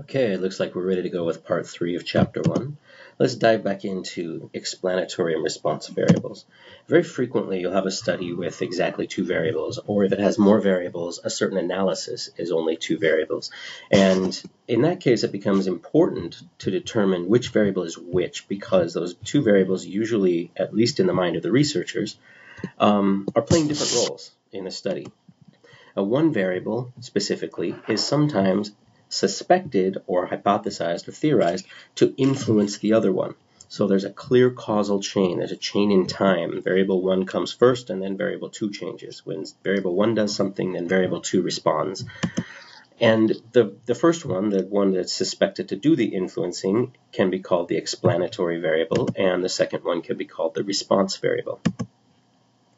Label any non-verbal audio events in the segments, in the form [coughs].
Okay, it looks like we're ready to go with part three of chapter one. Let's dive back into explanatory and response variables. Very frequently, you'll have a study with exactly two variables, or if it has more variables, a certain analysis is only two variables. And in that case, it becomes important to determine which variable is which, because those two variables usually, at least in the mind of the researchers, um, are playing different roles in a study. A one variable, specifically, is sometimes suspected or hypothesized or theorized to influence the other one. So there's a clear causal chain. There's a chain in time. Variable 1 comes first and then variable 2 changes. When variable 1 does something, then variable 2 responds. And the, the first one, the one that's suspected to do the influencing, can be called the explanatory variable, and the second one can be called the response variable.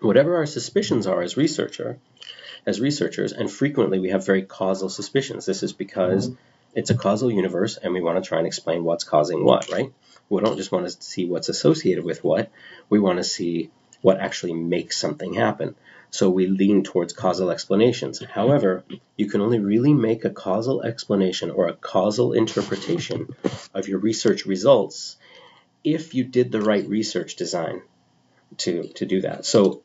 Whatever our suspicions are as researcher, as researchers, and frequently we have very causal suspicions. This is because mm-hmm. it's a causal universe and we want to try and explain what's causing what, right? We don't just want to see what's associated with what, we want to see what actually makes something happen. So we lean towards causal explanations. However, you can only really make a causal explanation or a causal interpretation of your research results if you did the right research design to, to do that. So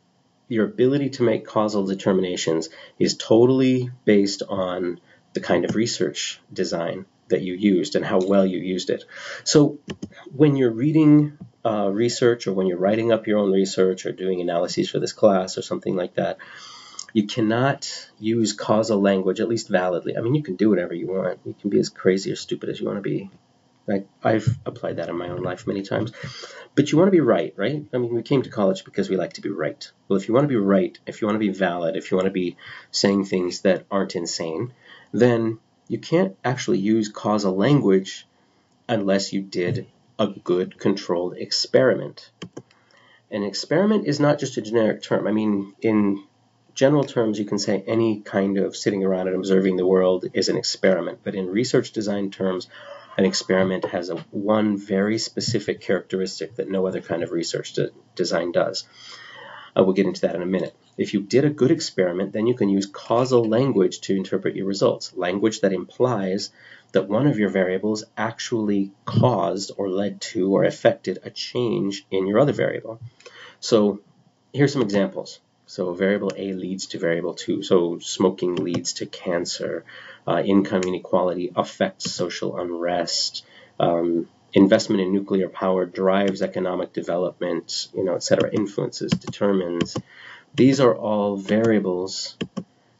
your ability to make causal determinations is totally based on the kind of research design that you used and how well you used it. So when you're reading uh, research or when you're writing up your own research or doing analyses for this class or something like that, you cannot use causal language, at least validly. I mean, you can do whatever you want. You can be as crazy or stupid as you want to be. I, I've applied that in my own life many times. But you want to be right, right? I mean, we came to college because we like to be right. Well, if you want to be right, if you want to be valid, if you want to be saying things that aren't insane, then you can't actually use causal language unless you did a good controlled experiment. An experiment is not just a generic term. I mean, in general terms, you can say any kind of sitting around and observing the world is an experiment. But in research design terms, an experiment has a one very specific characteristic that no other kind of research de design does. Uh, I will get into that in a minute. If you did a good experiment, then you can use causal language to interpret your results, language that implies that one of your variables actually caused or led to or affected a change in your other variable. So here's some examples. So variable A leads to variable 2. So smoking leads to cancer. Uh, income inequality affects social unrest. Um, investment in nuclear power drives economic development, you know, et cetera, influences, determines. These are all variables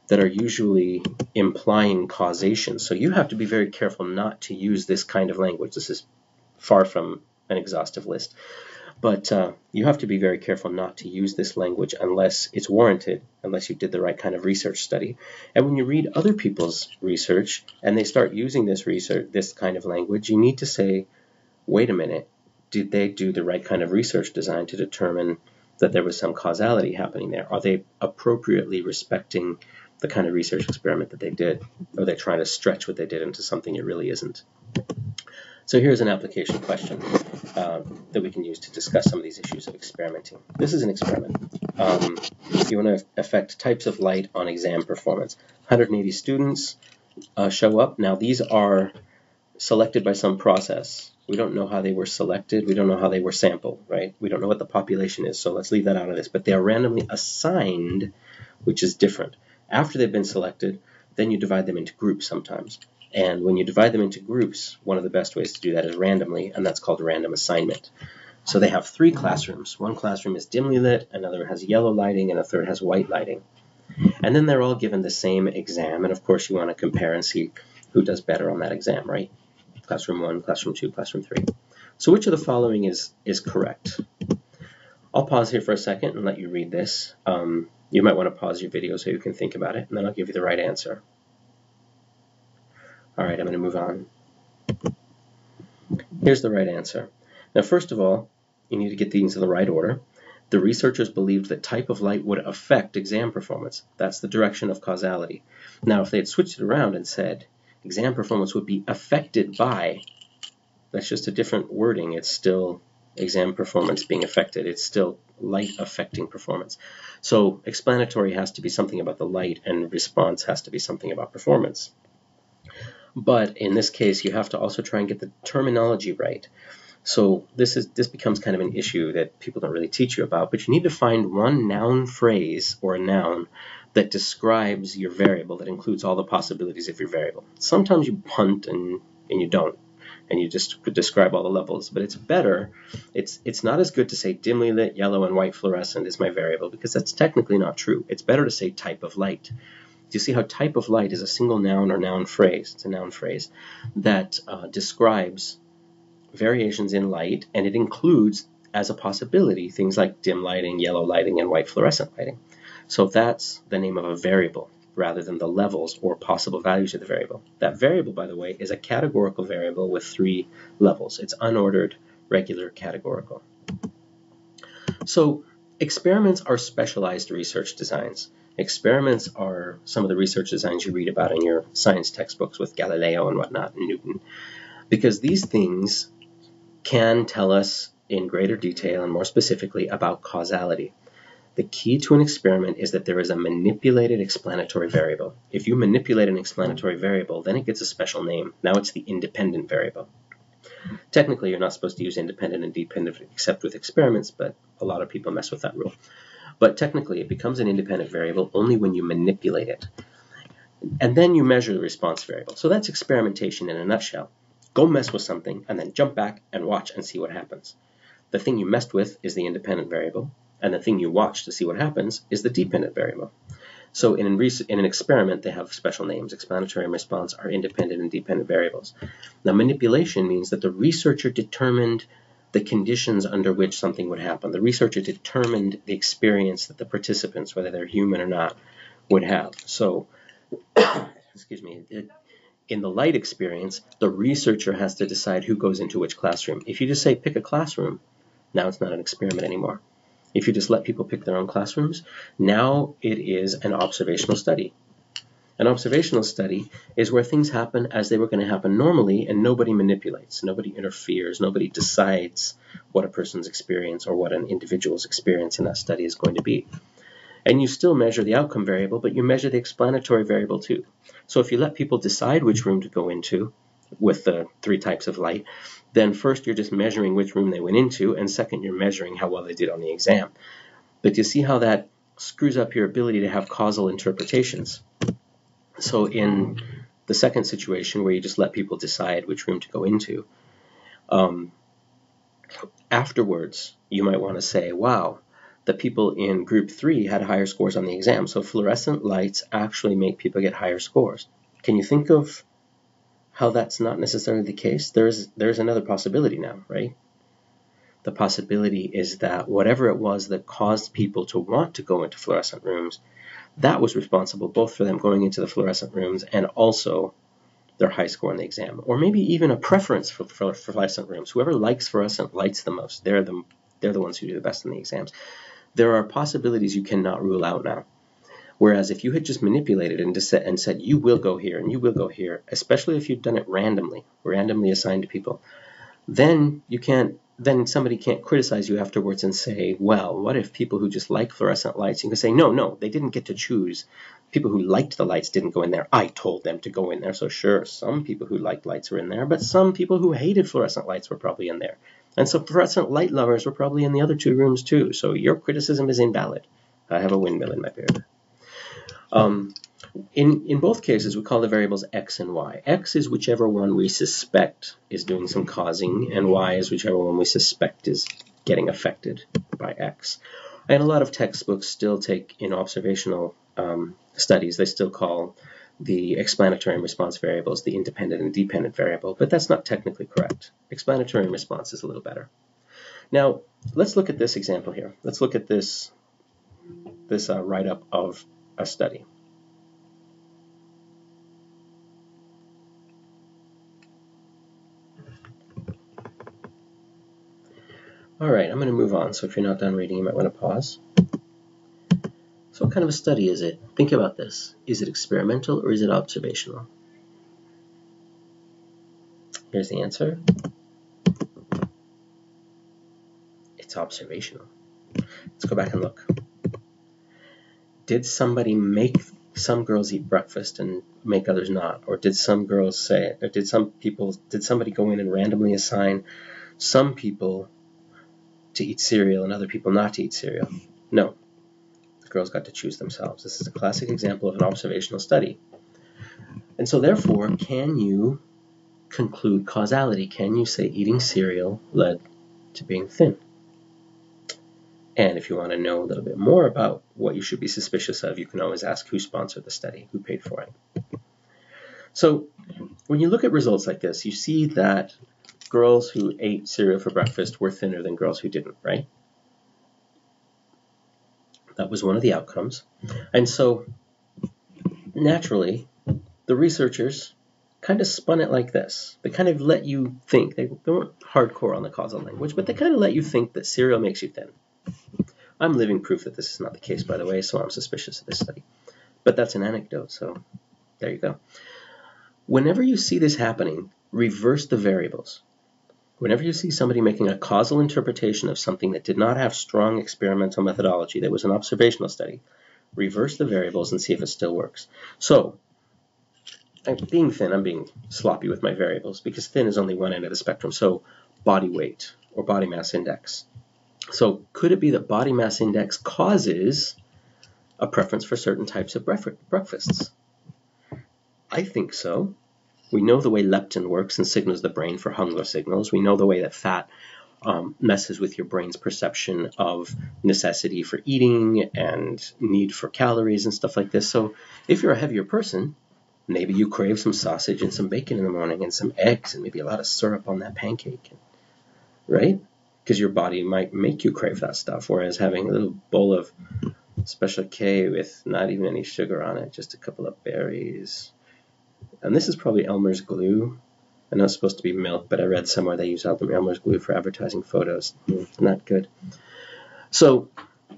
that are usually implying causation. So you have to be very careful not to use this kind of language. This is far from an exhaustive list. But uh, you have to be very careful not to use this language unless it's warranted, unless you did the right kind of research study. And when you read other people's research and they start using this research, this kind of language, you need to say, wait a minute, did they do the right kind of research design to determine that there was some causality happening there? Are they appropriately respecting the kind of research experiment that they did? Or are they trying to stretch what they did into something it really isn't? So here's an application question um, that we can use to discuss some of these issues of experimenting. This is an experiment. Um, you want to affect types of light on exam performance. 180 students uh, show up. Now these are selected by some process. We don't know how they were selected. We don't know how they were sampled, right? We don't know what the population is, so let's leave that out of this. But they are randomly assigned, which is different. After they've been selected, then you divide them into groups sometimes. And when you divide them into groups, one of the best ways to do that is randomly, and that's called random assignment. So they have three classrooms. One classroom is dimly lit, another has yellow lighting, and a third has white lighting. And then they're all given the same exam, and of course you want to compare and see who does better on that exam, right? Classroom 1, Classroom 2, Classroom 3. So which of the following is, is correct? I'll pause here for a second and let you read this. Um, you might want to pause your video so you can think about it, and then I'll give you the right answer. All right, I'm going to move on. Here's the right answer. Now, first of all, you need to get these in the right order. The researchers believed that type of light would affect exam performance. That's the direction of causality. Now, if they had switched it around and said exam performance would be affected by, that's just a different wording. It's still exam performance being affected. It's still light affecting performance. So explanatory has to be something about the light and response has to be something about performance. But in this case, you have to also try and get the terminology right. So this is this becomes kind of an issue that people don't really teach you about, but you need to find one noun phrase or a noun that describes your variable that includes all the possibilities of your variable. Sometimes you punt and, and you don't and you just describe all the levels, but it's better. It's it's not as good to say dimly lit yellow and white fluorescent is my variable because that's technically not true. It's better to say type of light. You see how type of light is a single noun or noun phrase? It's a noun phrase that uh, describes variations in light, and it includes as a possibility things like dim lighting, yellow lighting, and white fluorescent lighting. So that's the name of a variable rather than the levels or possible values of the variable. That variable, by the way, is a categorical variable with three levels. It's unordered, regular, categorical. So experiments are specialized research designs. Experiments are some of the research designs you read about in your science textbooks with Galileo and whatnot, and Newton, because these things can tell us in greater detail and more specifically about causality. The key to an experiment is that there is a manipulated explanatory variable. If you manipulate an explanatory variable, then it gets a special name. Now it's the independent variable. Technically, you're not supposed to use independent and dependent except with experiments, but a lot of people mess with that rule. But technically, it becomes an independent variable only when you manipulate it. And then you measure the response variable. So that's experimentation in a nutshell. Go mess with something and then jump back and watch and see what happens. The thing you messed with is the independent variable, and the thing you watch to see what happens is the dependent variable. So in, in an experiment, they have special names. Explanatory and response are independent and dependent variables. Now, manipulation means that the researcher determined the conditions under which something would happen. The researcher determined the experience that the participants, whether they're human or not, would have. So, [coughs] excuse me, it, in the light experience, the researcher has to decide who goes into which classroom. If you just say pick a classroom, now it's not an experiment anymore. If you just let people pick their own classrooms, now it is an observational study. An observational study is where things happen as they were going to happen normally and nobody manipulates, nobody interferes, nobody decides what a person's experience or what an individual's experience in that study is going to be. And you still measure the outcome variable, but you measure the explanatory variable too. So if you let people decide which room to go into with the three types of light, then first you're just measuring which room they went into, and second you're measuring how well they did on the exam. But you see how that screws up your ability to have causal interpretations. So in the second situation where you just let people decide which room to go into, um, afterwards you might want to say, wow, the people in group three had higher scores on the exam. So fluorescent lights actually make people get higher scores. Can you think of how that's not necessarily the case? There's there's another possibility now, right? The possibility is that whatever it was that caused people to want to go into fluorescent rooms, that was responsible both for them going into the fluorescent rooms and also their high score on the exam, or maybe even a preference for, for, for fluorescent rooms. Whoever likes fluorescent lights the most, they're the they're the ones who do the best in the exams there are possibilities you cannot rule out now. Whereas if you had just manipulated and, said, and said, you will go here and you will go here, especially if you've done it randomly, randomly assigned to people, then you can't, then somebody can't criticize you afterwards and say, well, what if people who just like fluorescent lights, you can say, no, no, they didn't get to choose. People who liked the lights didn't go in there. I told them to go in there. So sure, some people who liked lights were in there, but some people who hated fluorescent lights were probably in there. And so fluorescent light lovers were probably in the other two rooms too. So your criticism is invalid. I have a windmill in my beard. Um, in, in both cases, we call the variables x and y. x is whichever one we suspect is doing some causing, and y is whichever one we suspect is getting affected by x. And a lot of textbooks still take in observational um, studies, they still call the explanatory and response variables the independent and dependent variable, but that's not technically correct. Explanatory and response is a little better. Now, let's look at this example here. Let's look at this, this uh, write-up of a study. All right, I'm going to move on. So if you're not done reading, you might want to pause. So what kind of a study is it? Think about this. Is it experimental or is it observational? Here's the answer. It's observational. Let's go back and look. Did somebody make some girls eat breakfast and make others not? Or did some girls say, or did some people, did somebody go in and randomly assign some people to eat cereal and other people not to eat cereal? No. The girls got to choose themselves. This is a classic example of an observational study. And so therefore, can you conclude causality? Can you say eating cereal led to being thin? And if you want to know a little bit more about what you should be suspicious of, you can always ask who sponsored the study, who paid for it. So when you look at results like this, you see that girls who ate cereal for breakfast were thinner than girls who didn't, right? That was one of the outcomes. And so naturally, the researchers kind of spun it like this. They kind of let you think, they, they weren't hardcore on the causal language, but they kind of let you think that cereal makes you thin. I'm living proof that this is not the case, by the way, so I'm suspicious of this study. But that's an anecdote, so there you go. Whenever you see this happening, reverse the variables. Whenever you see somebody making a causal interpretation of something that did not have strong experimental methodology, that was an observational study, reverse the variables and see if it still works. So, I'm being thin, I'm being sloppy with my variables because thin is only one end of the spectrum. So, body weight or body mass index. So could it be that body mass index causes a preference for certain types of breakfasts? I think so. We know the way leptin works and signals the brain for hunger signals. We know the way that fat um, messes with your brain's perception of necessity for eating and need for calories and stuff like this. So if you're a heavier person, maybe you crave some sausage and some bacon in the morning and some eggs and maybe a lot of syrup on that pancake, right? because your body might make you crave that stuff. Whereas having a little bowl of Special K with not even any sugar on it, just a couple of berries. And this is probably Elmer's glue. I know it's supposed to be milk, but I read somewhere they use Elmer's glue for advertising photos. Mm, not good. So,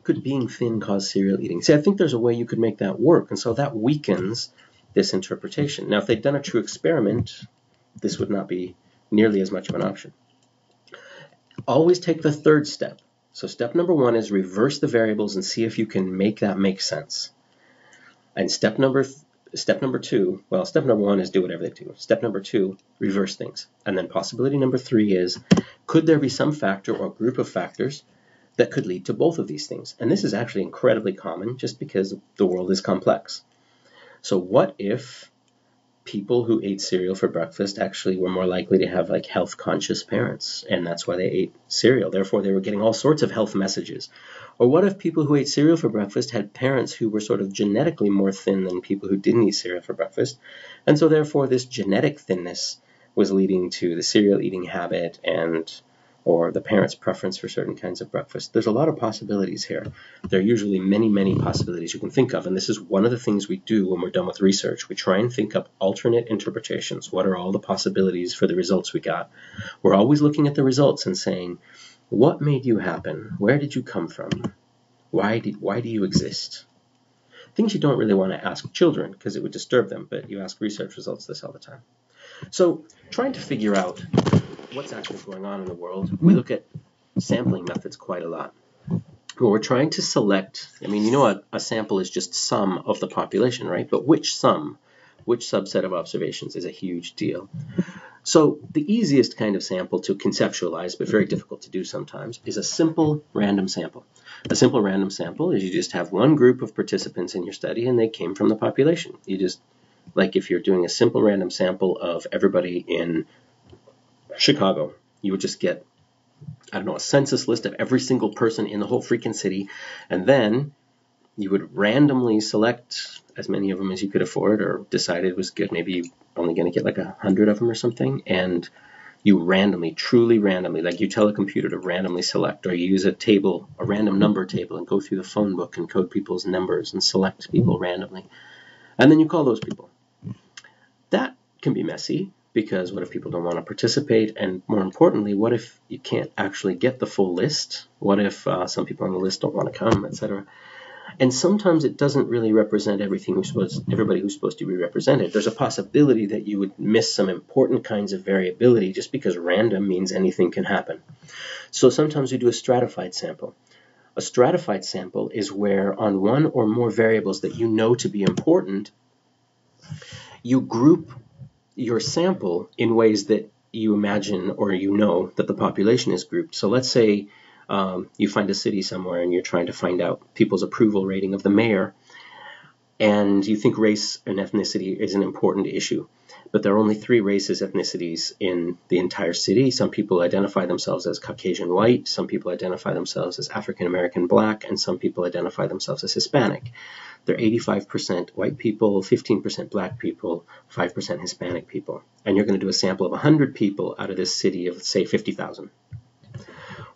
could being thin cause cereal eating? See, I think there's a way you could make that work, and so that weakens this interpretation. Now, if they'd done a true experiment, this would not be nearly as much of an option always take the third step. So step number one is reverse the variables and see if you can make that make sense. And step number step number two, well, step number one is do whatever they do. Step number two, reverse things. And then possibility number three is, could there be some factor or group of factors that could lead to both of these things? And this is actually incredibly common just because the world is complex. So what if people who ate cereal for breakfast actually were more likely to have like health conscious parents and that's why they ate cereal. Therefore they were getting all sorts of health messages. Or what if people who ate cereal for breakfast had parents who were sort of genetically more thin than people who didn't eat cereal for breakfast? And so therefore this genetic thinness was leading to the cereal eating habit and or the parent's preference for certain kinds of breakfast. There's a lot of possibilities here. There are usually many, many possibilities you can think of, and this is one of the things we do when we're done with research. We try and think up alternate interpretations. What are all the possibilities for the results we got? We're always looking at the results and saying, what made you happen? Where did you come from? Why, did, why do you exist? Things you don't really want to ask children because it would disturb them, but you ask research results this all the time. So trying to figure out what's actually going on in the world, we look at sampling methods quite a lot. We're trying to select, I mean, you know, what, a sample is just some of the population, right? But which sum, which subset of observations is a huge deal. So the easiest kind of sample to conceptualize, but very difficult to do sometimes, is a simple random sample. A simple random sample is you just have one group of participants in your study and they came from the population. You just, like if you're doing a simple random sample of everybody in Chicago, you would just get, I don't know, a census list of every single person in the whole freaking city, and then you would randomly select as many of them as you could afford or decided was good. Maybe you're only going to get like a hundred of them or something, and you randomly, truly randomly, like you tell a computer to randomly select, or you use a table, a random number table, and go through the phone book and code people's numbers and select people randomly. And then you call those people. That can be messy because what if people don't want to participate? And more importantly, what if you can't actually get the full list? What if uh, some people on the list don't want to come, etc.? And sometimes it doesn't really represent everything who's supposed, everybody who's supposed to be represented. There's a possibility that you would miss some important kinds of variability just because random means anything can happen. So sometimes we do a stratified sample. A stratified sample is where on one or more variables that you know to be important, you group your sample in ways that you imagine or you know that the population is grouped. So let's say um, you find a city somewhere and you're trying to find out people's approval rating of the mayor, and you think race and ethnicity is an important issue. But there are only three races, ethnicities in the entire city. Some people identify themselves as Caucasian white, some people identify themselves as African American black, and some people identify themselves as Hispanic. They're 85% white people, 15% black people, 5% Hispanic people. And you're going to do a sample of 100 people out of this city of, say, 50,000.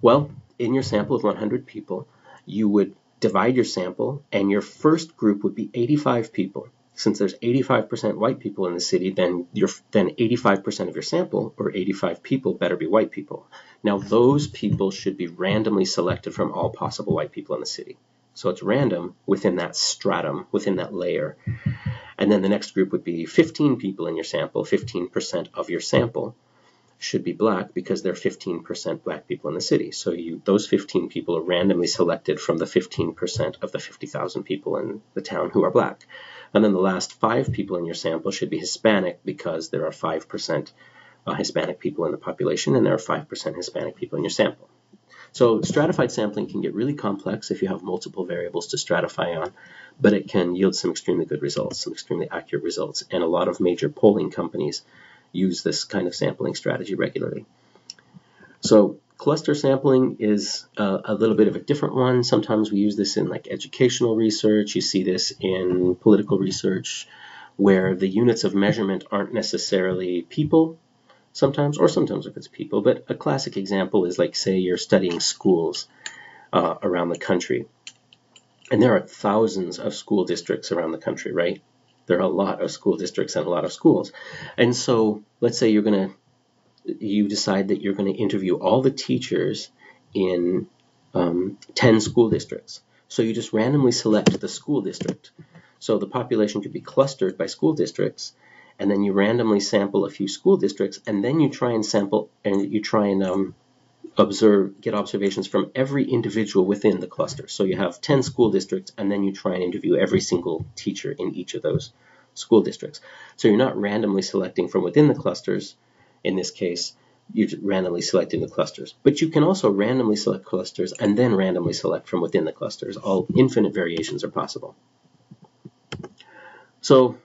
Well, in your sample of 100 people, you would divide your sample, and your first group would be 85 people. Since there's 85% white people in the city, then your then 85% of your sample, or 85 people, better be white people. Now those people should be randomly selected from all possible white people in the city. So it's random within that stratum, within that layer. And then the next group would be 15 people in your sample, 15% of your sample should be black because there are 15% black people in the city. So you, those 15 people are randomly selected from the 15% of the 50,000 people in the town who are black. And then the last five people in your sample should be Hispanic because there are 5% uh, Hispanic people in the population and there are 5% Hispanic people in your sample. So stratified sampling can get really complex if you have multiple variables to stratify on, but it can yield some extremely good results, some extremely accurate results, and a lot of major polling companies use this kind of sampling strategy regularly. So cluster sampling is a, a, little bit of a different one. Sometimes we use this in like educational research. You see this in political research where the units of measurement aren't necessarily people, sometimes, or sometimes if it's people. But a classic example is like, say, you're studying schools uh, around the country. And there are thousands of school districts around the country, right? There are a lot of school districts and a lot of schools. And so let's say you're going to, you decide that you're going to interview all the teachers in um, 10 school districts. So you just randomly select the school district. So the population could be clustered by school districts, and then you randomly sample a few school districts, and then you try and sample and you try and um, observe, get observations from every individual within the cluster. So you have 10 school districts, and then you try and interview every single teacher in each of those school districts. So you're not randomly selecting from within the clusters. In this case, you're randomly selecting the clusters. But you can also randomly select clusters and then randomly select from within the clusters. All infinite variations are possible. So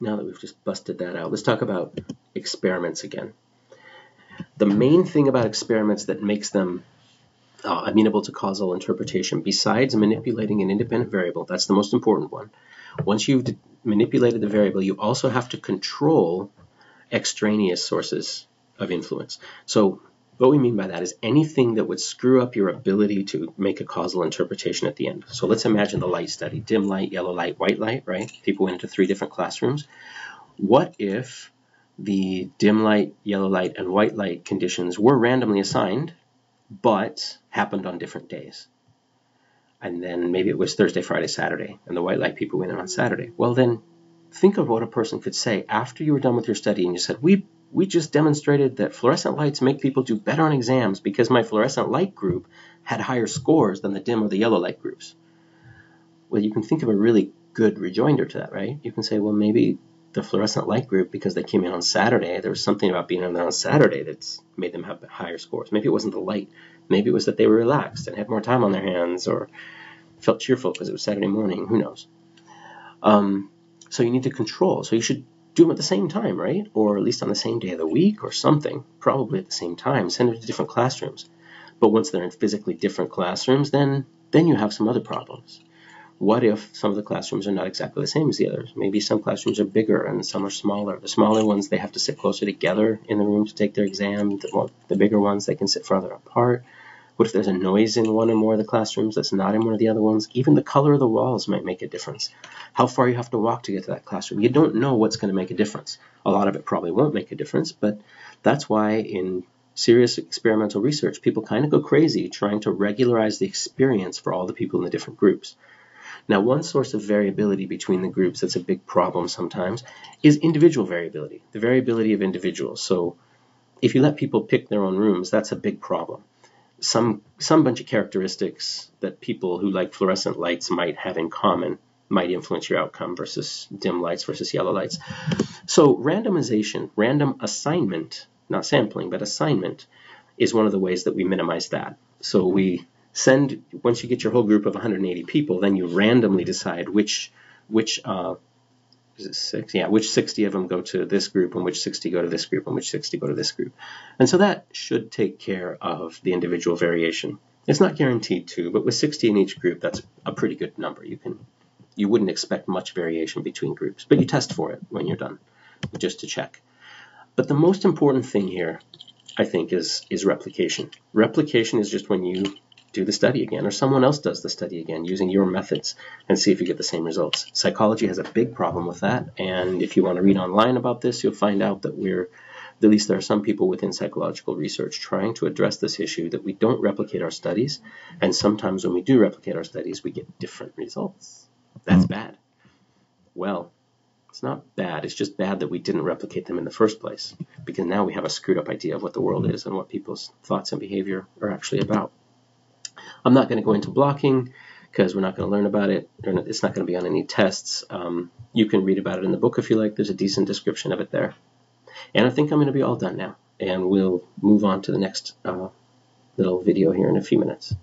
now that we've just busted that out, let's talk about experiments again. The main thing about experiments that makes them uh, amenable to causal interpretation, besides manipulating an independent variable, that's the most important one. Once you've manipulated the variable, you also have to control extraneous sources of influence. So what we mean by that is anything that would screw up your ability to make a causal interpretation at the end. So let's imagine the light study, dim light, yellow light, white light, right? People went into three different classrooms. What if the dim light, yellow light, and white light conditions were randomly assigned, but happened on different days? And then maybe it was Thursday, Friday, Saturday, and the white light people went in on Saturday. Well, then think of what a person could say after you were done with your study and you said, we we just demonstrated that fluorescent lights make people do better on exams because my fluorescent light group had higher scores than the dim or the yellow light groups. Well, you can think of a really good rejoinder to that, right? You can say, well, maybe the fluorescent light group, because they came in on Saturday, there was something about being in there on Saturday that's made them have higher scores. Maybe it wasn't the light. Maybe it was that they were relaxed and had more time on their hands or felt cheerful because it was Saturday morning. Who knows? Um, so you need to control. So you should do them at the same time, right? Or at least on the same day of the week or something, probably at the same time. Send them to different classrooms. But once they're in physically different classrooms, then then you have some other problems. What if some of the classrooms are not exactly the same as the others? Maybe some classrooms are bigger and some are smaller. The smaller ones, they have to sit closer together in the room to take their exam. The, the bigger ones, they can sit farther apart. What if there's a noise in one or more of the classrooms that's not in one of the other ones? Even the color of the walls might make a difference. How far you have to walk to get to that classroom. You don't know what's going to make a difference. A lot of it probably won't make a difference, but that's why in serious experimental research, people kind of go crazy trying to regularize the experience for all the people in the different groups. Now, one source of variability between the groups that's a big problem sometimes is individual variability, the variability of individuals. So if you let people pick their own rooms, that's a big problem some some bunch of characteristics that people who like fluorescent lights might have in common might influence your outcome versus dim lights versus yellow lights. So randomization, random assignment, not sampling, but assignment, is one of the ways that we minimize that. So we send, once you get your whole group of 180 people, then you randomly decide which, which uh, is it six? Yeah, which 60 of them go to this group and which 60 go to this group and which 60 go to this group. And so that should take care of the individual variation. It's not guaranteed to, but with 60 in each group, that's a pretty good number. You can, you wouldn't expect much variation between groups, but you test for it when you're done, just to check. But the most important thing here, I think, is, is replication. Replication is just when you do the study again, or someone else does the study again using your methods and see if you get the same results. Psychology has a big problem with that, and if you want to read online about this, you'll find out that we're, at least there are some people within psychological research trying to address this issue that we don't replicate our studies, and sometimes when we do replicate our studies, we get different results. That's hmm. bad. Well, it's not bad, it's just bad that we didn't replicate them in the first place, because now we have a screwed up idea of what the world is and what people's thoughts and behavior are actually about. I'm not going to go into blocking because we're not going to learn about it. It's not going to be on any tests. Um, you can read about it in the book if you like. There's a decent description of it there. And I think I'm going to be all done now. And we'll move on to the next uh, little video here in a few minutes.